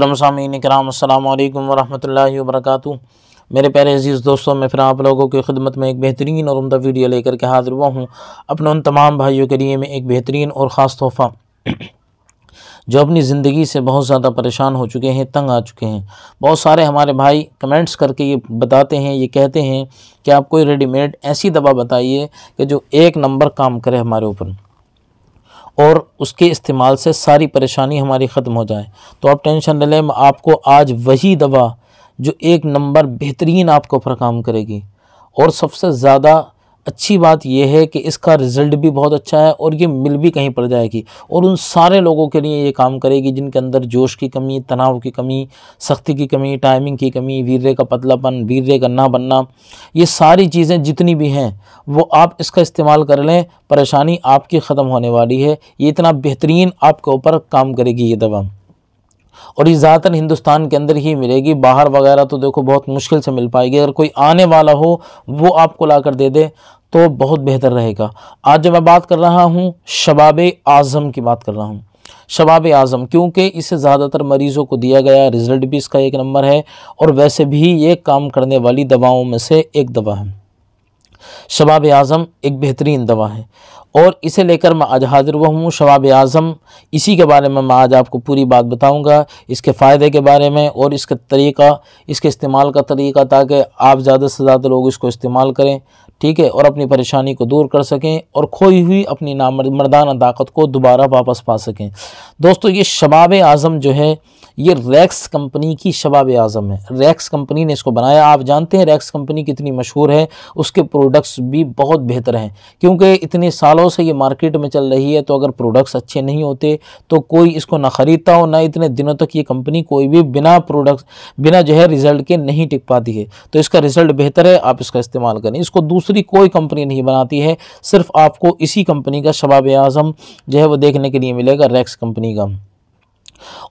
मोहतरम सामीन कराम अल्लाम वरहमल वरक मेरे प्यारे अज़ीज़ दोस्तों, मैं फिर आप लोगों की खिदमत में एक बेहतरीन और उमदा वीडियो लेकर के हाजिर हुआ हूँ अपने उन तमाम भाइयों के लिए मैं एक बेहतरीन और ख़ास तोहफ़ा। जो अपनी ज़िंदगी से बहुत ज़्यादा परेशान हो चुके हैं, तंग आ चुके हैं। बहुत सारे हमारे भाई कमेंट्स करके ये बताते हैं, ये कहते हैं कि आप कोई रेडीमेड ऐसी दवा बताइए कि जो एक नंबर काम करे हमारे ऊपर। और उसके इस्तेमाल से सारी परेशानी हमारी ख़त्म हो जाए। तो आप टेंशन न लें, आपको आज वही दवा जो एक नंबर बेहतरीन आपको फरकाम काम करेगी। और सबसे ज़्यादा अच्छी बात यह है कि इसका रिज़ल्ट भी बहुत अच्छा है और ये मिल भी कहीं पड़ जाएगी और उन सारे लोगों के लिए ये काम करेगी जिनके अंदर जोश की कमी, तनाव की कमी, सख्ती की कमी टाइमिंग की कमी वीर्य का पतलापन वीर्य का ना बनना, ये सारी चीज़ें जितनी भी हैं, वो आप इसका इस्तेमाल कर लें, परेशानी आपकी ख़त्म होने वाली है, ये इतना बेहतरीन आपके ऊपर काम करेगी ये दवा। और ये ज़्यादातर हिंदुस्तान के अंदर ही मिलेगी। बाहर वगैरह तो देखो बहुत मुश्किल से मिल पाएगी। अगर कोई आने वाला हो, वो आपको ला कर दे दे तो बहुत बेहतर रहेगा। आज जब मैं बात कर रहा हूँ, शबाब आज़म की बात कर रहा हूँ। शबाब आज़म, क्योंकि इसे ज़्यादातर मरीज़ों को दिया गया रिज़ल्ट भी इसका एक नंबर है और वैसे भी ये काम करने वाली दवाओं में से एक दवा है। शबाब आज़म एक बेहतरीन दवा है। और इसे लेकर मैं आज हाजिर हुआ हूँ। शबाब आज़म, इसी के बारे में मैं आज आपको पूरी बात बताऊँगा, इसके फ़ायदे के बारे में और इसका तरीक़ा, इसके इस्तेमाल का तरीक़ा ताकि आप ज़्यादा से ज़्यादा लोग इसको इस्तेमाल करें, ठीक है, और अपनी परेशानी को दूर कर सकें और खोई हुई अपनी नाम नामर्दाना ताकत को दोबारा वापस पा सकें। दोस्तों, ये शबाब आज़म जो है ये रैक्स कंपनी की शबाब आज़म है। रैक्स कंपनी ने इसको बनाया। आप जानते हैं रैक्स कंपनी कितनी मशहूर है। उसके प्रोडक्ट्स भी बहुत बेहतर हैं। क्योंकि इतने सालों से ये मार्केट में चल रही है तो अगर प्रोडक्ट्स अच्छे नहीं होते तो कोई इसको ना ख़रीदता हो, ना इतने दिनों तक ये कंपनी कोई भी बिना प्रोडक्ट्स बिना जो है रिज़ल्ट के नहीं टिक पाती है। तो इसका रिज़ल्ट बेहतर है, आप इसका इस्तेमाल करें। इसको दूसरी कोई कंपनी नहीं बनाती है, सिर्फ़ आपको इसी कंपनी का शबाब आज़म जो है वो देखने के लिए मिलेगा रैक्स कंपनी का।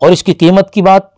और इसकी कीमत की बात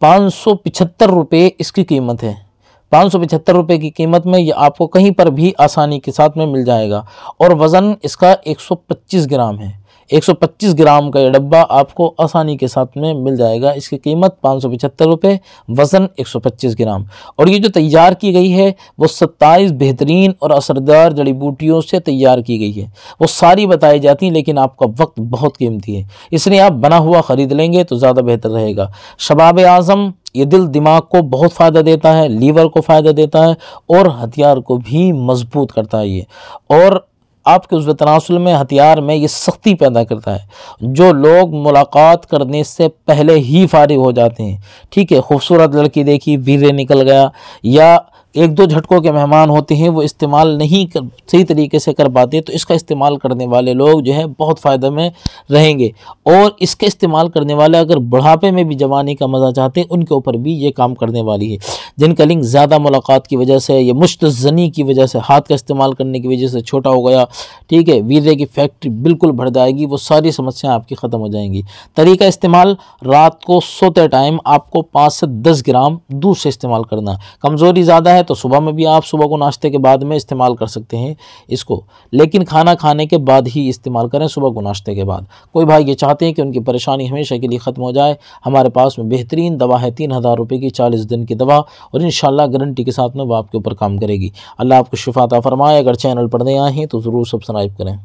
पाँच सौ पिछहत्तर रुपये इसकी कीमत है। पाँच सौ पचहत्तर रुपये की कीमत में ये आपको कहीं पर भी आसानी के साथ में मिल जाएगा। और वज़न इसका 125 ग्राम है। 125 ग्राम का ये डब्बा आपको आसानी के साथ में मिल जाएगा। इसकी कीमत पाँच सौ पचहत्तर रुपये वज़न 125 ग्राम। और ये जो तैयार की गई है, वो 27 बेहतरीन और असरदार जड़ी बूटियों से तैयार की गई है। वो सारी बताई जाती हैं, लेकिन आपका वक्त बहुत कीमती है। इसलिए आप बना हुआ ख़रीद लेंगे तो ज़्यादा बेहतर रहेगा। शबाब आज़म, ये दिल दिमाग को बहुत फ़ायदा देता है, लीवर को फ़ायदा देता है और हथियार को भी मज़बूत करता है ये। और आपके उस तनासल में, हथियार में ये सख्ती पैदा करता है। जो लोग मुलाकात करने से पहले ही फारिग हो जाते हैं। ठीक है, खूबसूरत लड़की देखी, वीरे निकल गया, या एक दो झटकों के मेहमान होते हैं, वो इस्तेमाल नहीं कर, सही तरीके से कर पाते तो इसका इस्तेमाल करने वाले लोग जो है, बहुत फ़ायदे में रहेंगे। और इसके इस्तेमाल करने वाले अगर बुढ़ापे में भी जवानी का मज़ा चाहते हैं, उनके ऊपर भी ये काम करने वाली है। जिनका लिंक ज़्यादा मुलाकात की वजह से या मुश्तनी की वजह से, हाथ का इस्तेमाल करने की वजह से छोटा हो गया, ठीक है, वीरे की फैक्ट्री बिल्कुल भर जाएगी, वो सारी समस्याएँ आपकी ख़त्म हो जाएँगी। तरीका इस्तेमाल, रात को सोते टाइम आपको पाँच से दस ग्राम दूध से इस्तेमाल करना। कमज़ोरी ज़्यादा है तो सुबह में भी आप सुबह को नाश्ते के बाद में इस्तेमाल कर सकते हैं इसको। लेकिन खाना खाने के बाद ही इस्तेमाल करें सुबह को नाश्ते के बाद। कोई भाई ये चाहते हैं कि उनकी परेशानी हमेशा के लिए ख़त्म हो जाए, हमारे पास में बेहतरीन दवा है, तीन हज़ार रुपये की चालीस दिन की दवा और इन गारंटी के साथ में वह आपके ऊपर काम करेगी। अल्लाह आपको शिफाता फरमाए, अगर चैनल पर नए आए हैं तो ज़रूर सब्सक्राइब करें।